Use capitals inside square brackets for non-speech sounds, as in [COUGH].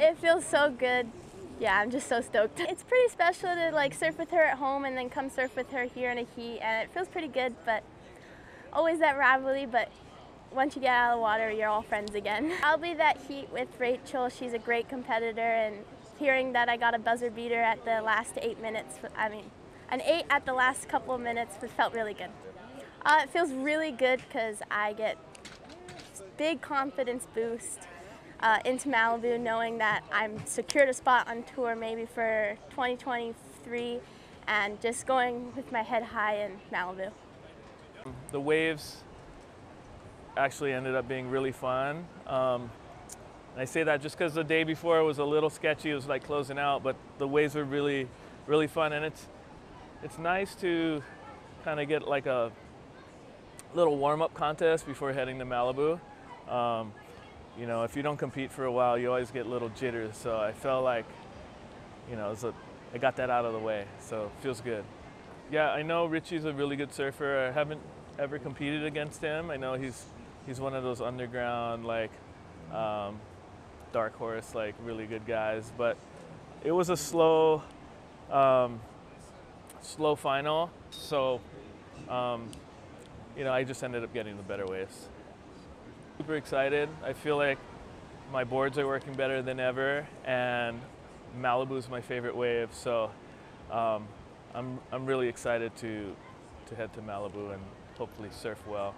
It feels so good. Yeah, I'm just so stoked. [LAUGHS] It's pretty special to like surf with her at home and then come surf with her here in a heat and it feels pretty good, but always that rivalry, but once you get out of the water, you're all friends again. [LAUGHS] I'll be that heat with Rachel. She's a great competitor and hearing that I got a buzzer beater at the last eight minutes, I mean, an eight at the last couple of minutes felt really good. Uh, it feels really good because I get big confidence boost uh, into Malibu knowing that I'm secured a spot on tour maybe for 2023 and just going with my head high in Malibu. The waves actually ended up being really fun. Um, I say that just because the day before it was a little sketchy, it was like closing out, but the waves were really, really fun. And it's, it's nice to kind of get like a little warm-up contest before heading to Malibu. Um, you know, if you don't compete for a while, you always get little jitters. So I felt like, you know, a, I got that out of the way. So it feels good. Yeah, I know Richie's a really good surfer. I haven't ever competed against him. I know he's he's one of those underground like um, dark horse like really good guys. But it was a slow, um, slow final. So, um, you know, I just ended up getting the better waves. Super excited. I feel like my boards are working better than ever, and Malibu is my favorite wave. So. Um, I'm, I'm really excited to, to head to Malibu and hopefully surf well.